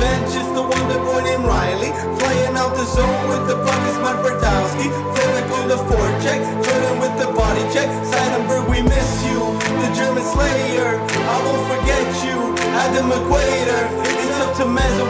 bench is the one that put in Riley. Flying out the zone with the puck is Matt Bartkowski. Flipping on the forecheck, Jordan with the body check. Seidenberg, we miss you. The German Slayer, I won't forget you. Adam McQuater, it's up to Mezzo